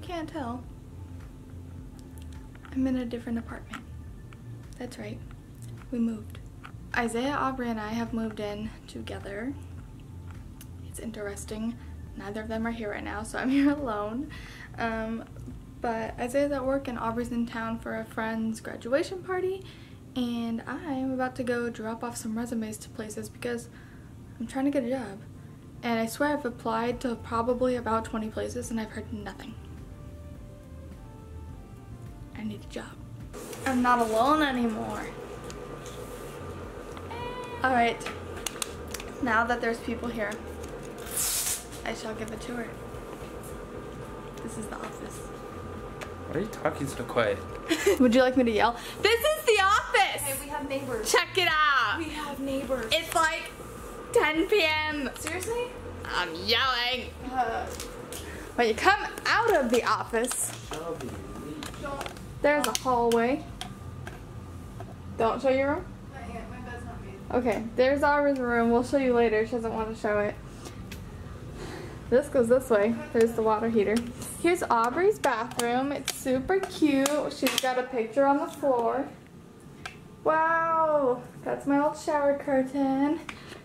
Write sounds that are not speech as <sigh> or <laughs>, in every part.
can't tell, I'm in a different apartment. That's right, we moved. Isaiah, Aubrey, and I have moved in together. It's interesting. Neither of them are here right now, so I'm <laughs> here alone. Um, but Isaiah's at work and Aubrey's in town for a friend's graduation party. And I'm about to go drop off some resumes to places because I'm trying to get a job. And I swear I've applied to probably about 20 places and I've heard nothing. I need a job. I'm not alone anymore. Alright, now that there's people here, I shall give a tour. This is the office. Why are you talking so quiet? <laughs> Would you like me to yell? This is the office! Hey, we have neighbors. Check it out! We have neighbors. It's like 10 p.m. Seriously? I'm yelling. Uh, when you come out of the office, there's a hallway. Don't show your room? Not yet. My bed's not made. Okay, there's Aubrey's room. We'll show you later. She doesn't want to show it. This goes this way. There's the water heater. Here's Aubrey's bathroom. It's super cute. She's got a picture on the floor. Wow, that's my old shower curtain.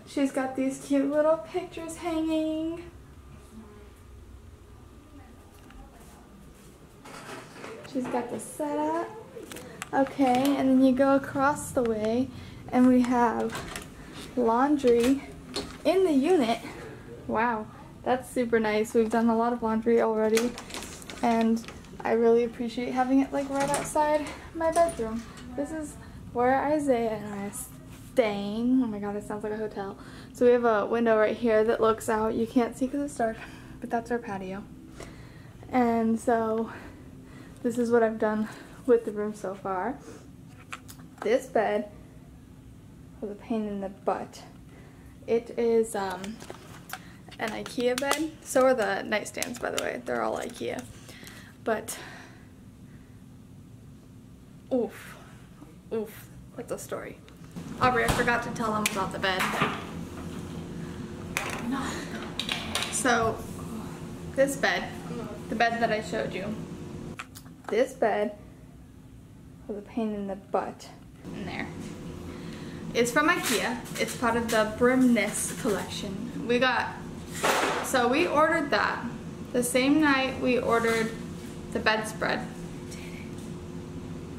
She's got these cute little pictures hanging. She's got the setup. Okay, and then you go across the way and we have laundry in the unit. Wow, that's super nice. We've done a lot of laundry already and I really appreciate having it like right outside my bedroom. This is where Isaiah and I staying. Oh my god, it sounds like a hotel. So we have a window right here that looks out. You can't see because it's dark, but that's our patio. And so this is what I've done with the room so far. This bed was a pain in the butt. It is um, an Ikea bed. So are the nightstands, by the way. They're all Ikea. But, oof, oof, that's a story. Aubrey, I forgot to tell them about the bed. So, this bed, the bed that I showed you, this bed was a pain in the butt in there. It's from Ikea. It's part of the Brimnes collection. We got, so we ordered that. The same night we ordered the bedspread.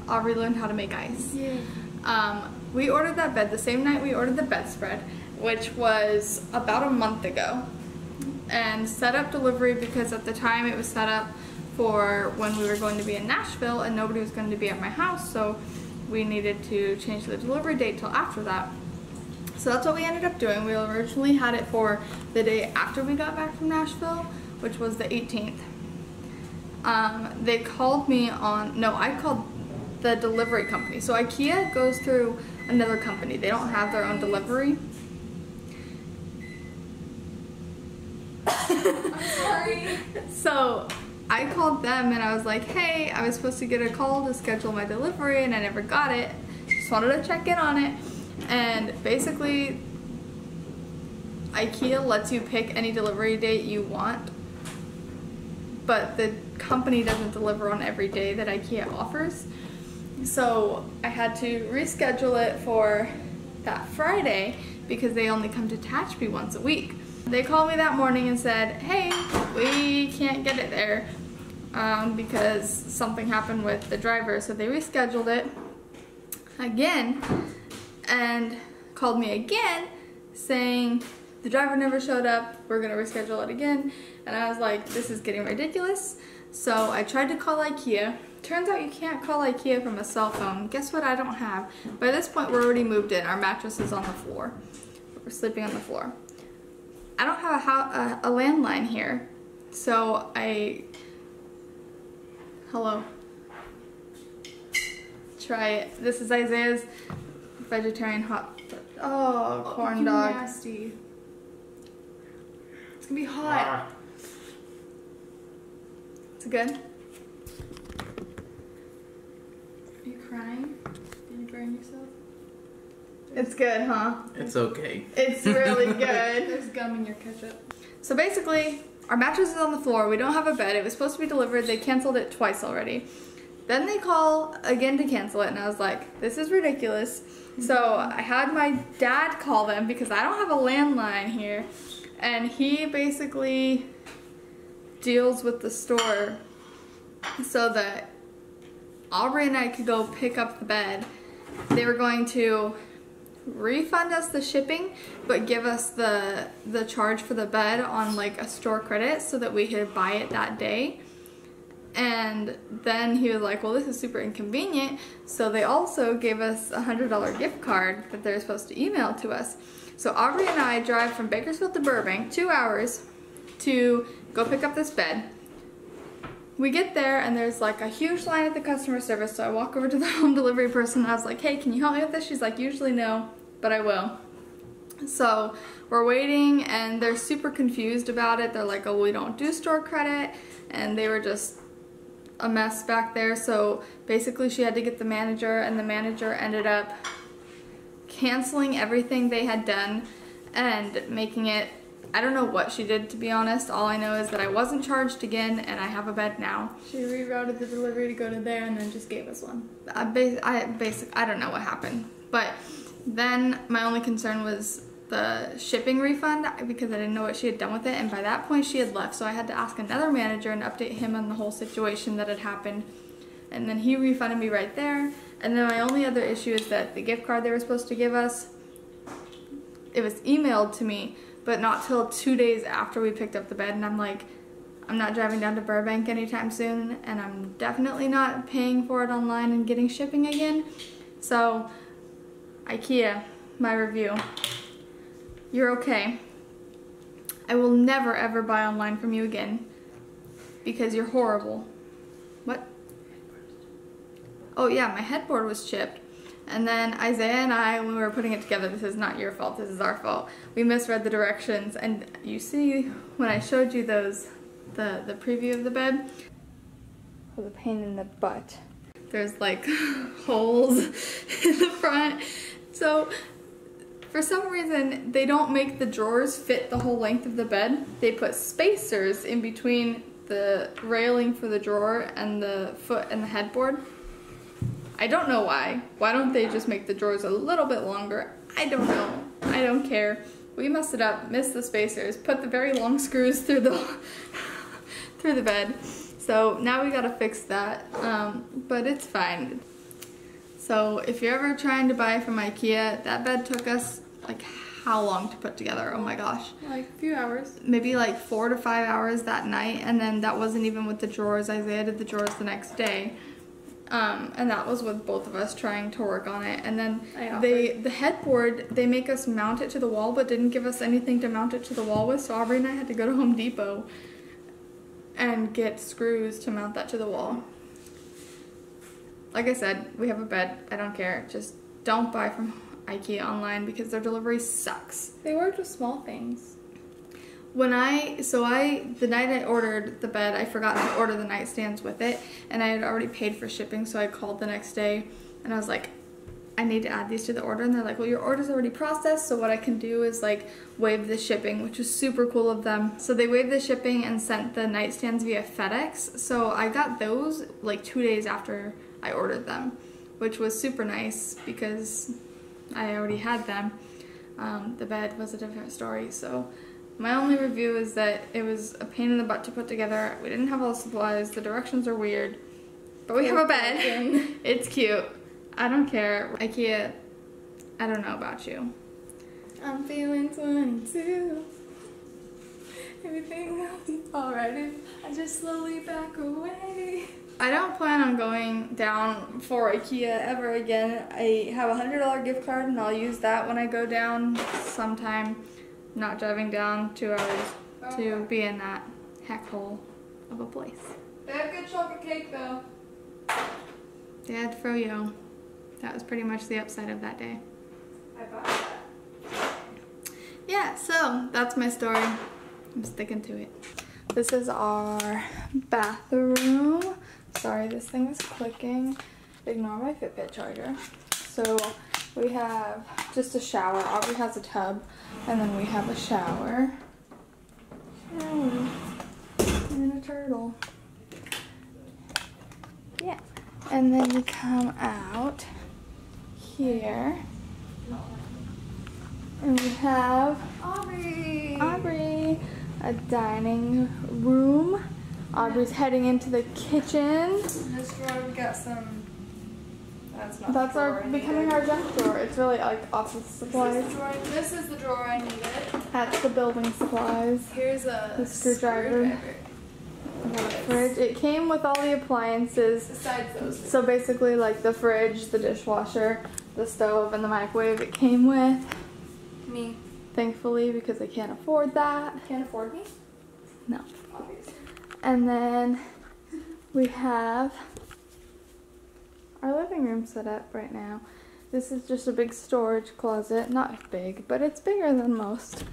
Aubrey learned how to make ice. Yeah. Um, we ordered that bed the same night we ordered the bedspread, which was about a month ago. And set up delivery because at the time it was set up for when we were going to be in Nashville and nobody was going to be at my house, so we needed to change the delivery date till after that. So that's what we ended up doing. We originally had it for the day after we got back from Nashville, which was the 18th. Um, they called me on, no, I called the delivery company. So IKEA goes through another company. They don't have their own delivery. I'm sorry. So I called them and I was like, hey, I was supposed to get a call to schedule my delivery and I never got it. Just wanted to check in on it. And basically, IKEA lets you pick any delivery date you want, but the company doesn't deliver on every day that IKEA offers. So I had to reschedule it for that Friday because they only come to Tehachapi once a week. They called me that morning and said, hey, we can't get it there um, because something happened with the driver. So they rescheduled it again and called me again saying the driver never showed up, we're gonna reschedule it again. And I was like, this is getting ridiculous. So I tried to call Ikea. Turns out you can't call Ikea from a cell phone. Guess what I don't have? By this point, we're already moved in. Our mattress is on the floor. We're sleeping on the floor. I don't have a, a, a landline here. So I, hello. Try it. This is Isaiah's vegetarian hot, oh, oh corn dog. Nasty. It's gonna be hot. Ah. It's good. Are you crying? Did you burn yourself? It's good, huh? It's okay. It's really <laughs> good. There's gum in your ketchup. So basically, our mattress is on the floor. We don't have a bed. It was supposed to be delivered. They canceled it twice already. Then they call again to cancel it, and I was like, this is ridiculous. So I had my dad call them because I don't have a landline here. And he basically deals with the store so that Aubrey and I could go pick up the bed. They were going to refund us the shipping but give us the the charge for the bed on like a store credit so that we could buy it that day. And then he was like well this is super inconvenient. So they also gave us a hundred dollar gift card that they're supposed to email to us. So aubrey and i drive from bakersfield to burbank two hours to go pick up this bed. We get there and there's like a huge line at the customer service so i walk over to the <laughs> home delivery person and i was like hey can you help me with this? She's like usually no but I will. So we're waiting and they're super confused about it. They're like, oh, we don't do store credit. And they were just a mess back there. So basically she had to get the manager and the manager ended up canceling everything they had done and making it I don't know what she did to be honest. All I know is that I wasn't charged again and I have a bed now. She rerouted the delivery to go to there and then just gave us one. I, ba I basic I don't know what happened. But then my only concern was the shipping refund because I didn't know what she had done with it. And by that point she had left. So I had to ask another manager and update him on the whole situation that had happened. And then he refunded me right there. And then my only other issue is that the gift card they were supposed to give us it was emailed to me but not till two days after we picked up the bed. And I'm like I'm not driving down to Burbank anytime soon. And I'm definitely not paying for it online and getting shipping again. So IKEA, my review. You're okay. I will never ever buy online from you again because you're horrible. What? Oh yeah, my headboard was chipped. And then Isaiah and I, when we were putting it together, this is not your fault, this is our fault. We misread the directions and you see when I showed you those, the, the preview of the bed, was a pain in the butt. There's like <laughs> holes <laughs> in the front so for some reason, they don't make the drawers fit the whole length of the bed. They put spacers in between the railing for the drawer and the foot and the headboard. I don't know why. Why don't they just make the drawers a little bit longer? I don't know. I don't care. We messed it up, missed the spacers, put the very long screws through the <laughs> through the bed. So now we gotta fix that, um, but it's fine. So if you're ever trying to buy from Ikea, that bed took us like how long to put together? Oh my gosh. Like a few hours. Maybe like four to five hours that night. And then that wasn't even with the drawers. Isaiah did the drawers the next day. Um, and that was with both of us trying to work on it. And then they the headboard, they make us mount it to the wall, but didn't give us anything to mount it to the wall with. So Aubrey and I had to go to Home Depot and get screws to mount that to the wall like I said, we have a bed. I don't care. Just don't buy from <laughs> IKEA online because their delivery sucks. They worked with small things. When I, so I, the night I ordered the bed, I forgot to order the nightstands with it, and I had already paid for shipping, so I called the next day, and I was like, I need to add these to the order, and they're like, well, your order's already processed, so what I can do is like waive the shipping, which was super cool of them. So they waived the shipping and sent the nightstands via FedEx, so I got those like two days after I ordered them, which was super nice because I already had them. Um, the bed was a different story, so my only review is that it was a pain in the butt to put together. We didn't have all the supplies, the directions are weird, but we have a bed. <laughs> it's cute. I don't care. IKEA, I don't know about you. I'm feeling 22. Everything will be alright I just slowly back away. I don't plan on going down for IKEA ever again. I have a hundred dollar gift card and I'll use that when I go down sometime. Not driving down two hours okay. to oh. be in that heck hole of a place. They have good chocolate cake though. They had froyo. That was pretty much the upside of that day. I bought that. Yeah, so that's my story. I'm sticking to it. This is our bathroom. Sorry, this thing is clicking. Ignore my Fitbit charger. So we have just a shower. Aubrey has a tub, and then we have a shower. And And a turtle. Yeah. And then you come out here. And we have Aubrey. Aubrey, a dining room. Aubrey's heading into the kitchen. In this drawer we got some. That's not. That's the our becoming our junk drawer. It's really like office This is, supplies. drawer, this is the drawer I needed. That's the building supplies. Here's a The screwdriver. Got fridge. It came with all the appliances. Besides those. So basically, like the fridge, the dishwasher, the stove, and the microwave, it came with. Me. Thankfully, because I can't afford that. Can't afford me? No. Obviously. And then we have our living room set up right now. This is just a big storage closet. Not big, but it's bigger than most.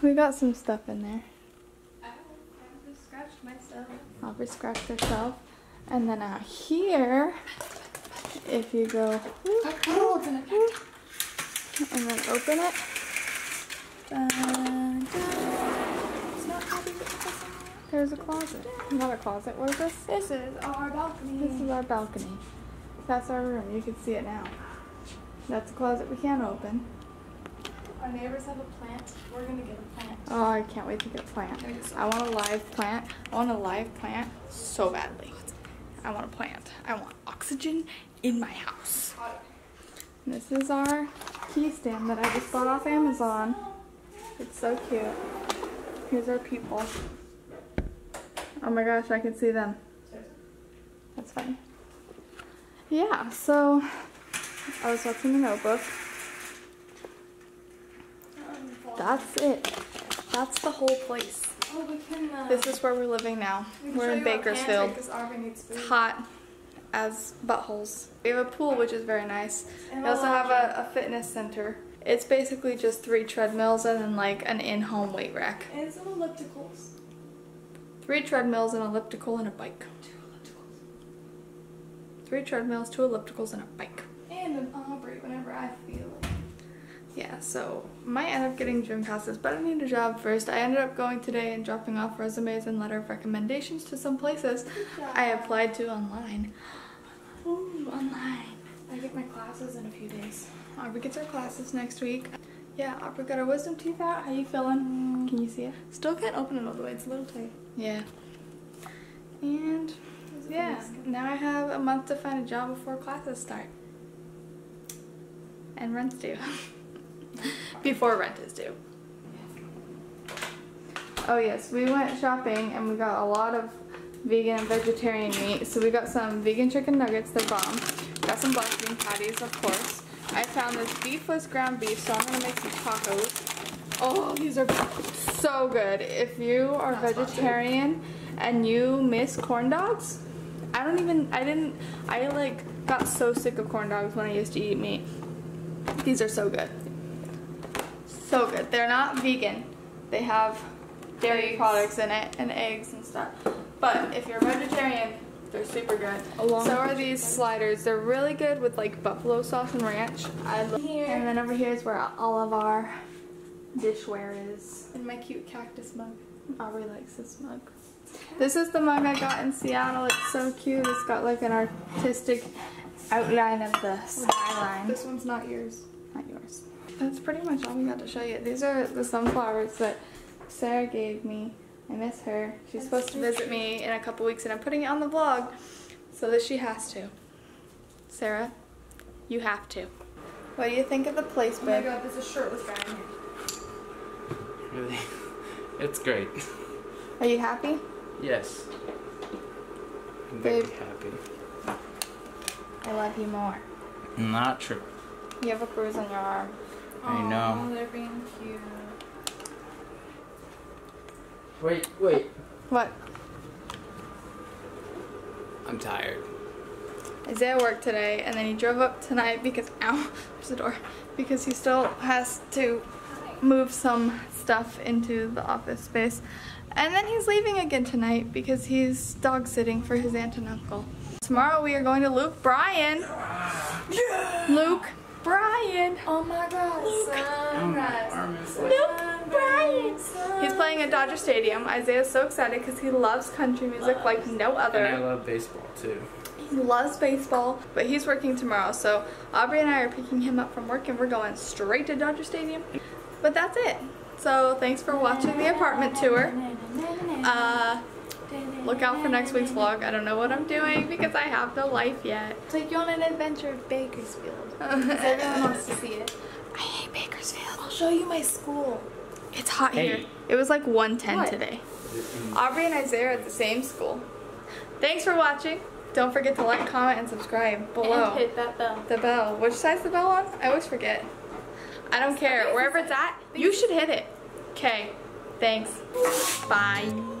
We got some stuff in there. Just scratched myself. Aubrey scratched herself. And then out here, if you go in it. and then open it, Dun, dun. It's not happy with this there's a closet. Not a closet. What is this? This is our balcony. This is our balcony. That's our room. You can see it now. That's a closet we can't open. Our neighbors have a plant. We're gonna get a plant. Oh, I can't wait to get a plant. I want a live plant. I want a live plant so badly. I want a plant. I want oxygen in my house. This is our key stand that I just bought off Amazon. It's so cute. Here's our people. Oh my gosh, I can see them. That's funny. Yeah, so I was watching the notebook. That's it. That's the whole place. Oh, can. Uh, This is where we're living now. We we're in Bakersfield. Because Aubrey needs food. It's hot as buttholes. We have a pool, which is very nice. And We also have a, a fitness center. It's basically just three treadmills and then like an in-home weight rack. And some ellipticals. Three treadmills, an elliptical, and a bike. Two ellipticals. Three treadmills, two ellipticals, and a bike. And an Aubrey whenever I feel it. Yeah, so might end up getting gym passes, but I need a job first. I ended up going today and dropping off resumes and letter of recommendations to some places I applied to online. Ooh, online. I get my classes in a few days. Aubrey gets our classes next week. Yeah, Aubrey got her wisdom teeth out. How you feeling? Mm. Can you see it? Still can't open it all the way. It's a little tight. Yeah. And yeah, now I have a month to find a job before classes start. And rent's due. <laughs> before rent is due. Oh yes, we went shopping and we got a lot of vegan and vegetarian meat. So we got some vegan chicken nuggets, they're bomb. Got some black bean patties, of course. I found this beefless ground beef, so I'm gonna make some tacos. Oh, these are so good. If you are vegetarian and you miss corn dogs, I don't even, I didn't, I like got so sick of corn dogs when I used to eat meat. These are so good. So good. They're not vegan. They have dairy Eggs. products in it and eggs and stuff. But if you're vegetarian, they're super good. Along so are these chicken. sliders. They're really good with like buffalo sauce and ranch. I love Here. And then over here is where all of our dishware is. And my cute cactus mug. Aubrey likes this mug. This is the mug I got in Seattle. It's so cute. It's got like an artistic outline of the skyline. This one's not yours. Not yours. That's pretty much all we got to show you. These are the sunflowers that Sarah gave me. I miss her. She's That's supposed to visit me in a couple weeks and I'm putting it on the vlog so that she has to. Sarah, you have to. What do you think of the place, Oh my babe? god, there's a shirtless guy in here. Really? <laughs> It's great. Are you happy? Yes. I'm very Babe. happy. I love you more. Not true. You have a bruise on your arm. I know. Oh, they're being cute. Wait, wait. What? I'm tired. Isaiah worked today and then he drove up tonight because <laughs> ow, there's the door. Because he still has to move some stuff into the office space. And then he's leaving again tonight because he's dog sitting for his aunt and uncle. Tomorrow we are going to Luke Bryan. Luke Bryan. Oh my god, sunrise. Luke Bryan. He's playing at Dodger Stadium. Isaiah's so excited because he loves country music like no other. And I love baseball too. He loves baseball, but he's working tomorrow. So Aubrey and I are picking him up from work and we're going straight to Dodger Stadium. But that's it. So thanks for watching the apartment tour. Uh, look out for next week's vlog. I don't know what I'm doing because I have no life yet. Take you on an adventure of Bakersfield. <laughs> everyone wants to see it. I hate Bakersfield. I'll show you my school. It's hot Hey. here. It was like 110 What? today. Aubrey and Isaiah are at the same school. Thanks for watching. Don't forget to like, comment, and subscribe below. And hit that bell. The bell. Which side's the bell on? I always forget. I don't care. Wherever it's at, you should hit it. Okay. Thanks. Bye.